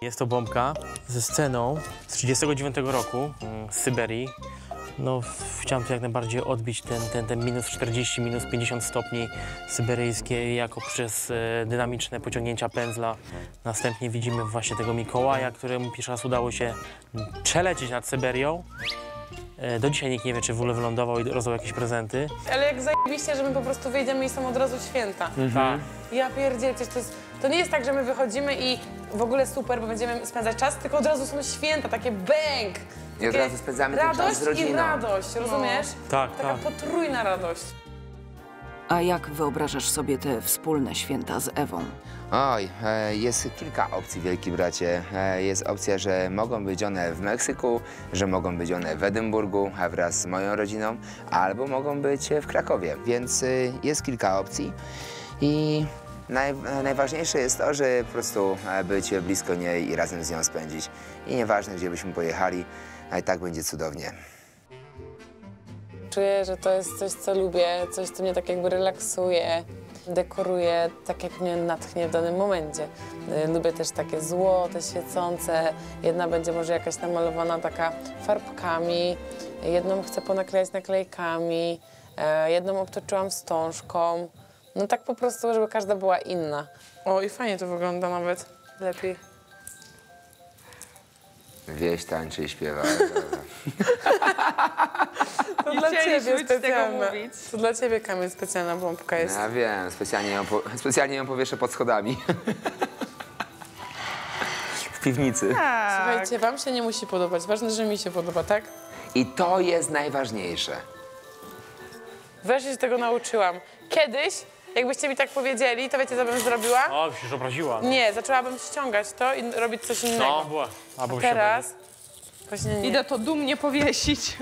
Jest to bombka ze sceną z 39 roku mm, z Syberii. No, chciałem tu jak najbardziej odbić ten, ten, ten minus 40, minus 50 stopni syberyjskie jako przez e, dynamiczne pociągnięcia pędzla. Następnie widzimy właśnie tego Mikołaja, któremu pierwszy raz udało się przelecieć nad Syberią. E, do dzisiaj nikt nie wie, czy w ogóle wylądował i rozdał jakieś prezenty. Ale jak zajebiście, że my po prostu wyjdziemy i są od razu święta. Tak. Ja pierdzielę, to, jest, to nie jest tak, że my wychodzimy i w ogóle super, bo będziemy spędzać czas, tylko od razu są święta, takie bang! I od razu spędzamy ten radość czas z rodziną. i radość, rozumiesz? Tak, Taka tak. potrójna radość. A jak wyobrażasz sobie te wspólne święta z Ewą? Oj, e, jest kilka opcji, wielki bracie. E, Jest opcja, że mogą być one w Meksyku, że mogą być one w Edynburgu a wraz z moją rodziną, albo mogą być w Krakowie, więc y, jest kilka opcji. I naj, najważniejsze jest to, że po prostu e, być blisko niej i razem z nią spędzić. I nieważne, gdzie byśmy pojechali, i tak będzie cudownie. Czuję, że to jest coś, co lubię, coś, co mnie tak jakby relaksuje, dekoruje tak, jak mnie natchnie w danym momencie. Y, Lubię też takie złote, świecące. Jedna będzie może jakaś namalowana taka farbkami, jedną chcę ponaklejać naklejkami, e, jedną obtoczyłam wstążką. No tak po prostu, żeby każda była inna. O, i fajnie to wygląda nawet. Lepiej. Wieś tańczy i śpiewa. To Nie dla ciebie specjalna. mówić. To dla ciebie, Kamil, specjalna bombka jest. Ja wiem, specjalnie ją, po, specjalnie ją powieszę pod schodami. w piwnicy. Słuchajcie, wam się nie musi podobać. Ważne, że mi się podoba, tak? I to jest najważniejsze. Wreszcie się tego nauczyłam. Kiedyś, jakbyście mi tak powiedzieli, to wiecie, co bym zrobiła? O, się obraziła. Nie, zaczęłabym ściągać to i robić coś innego. No, była. A teraz właśnie nie. Idę to dumnie powiesić.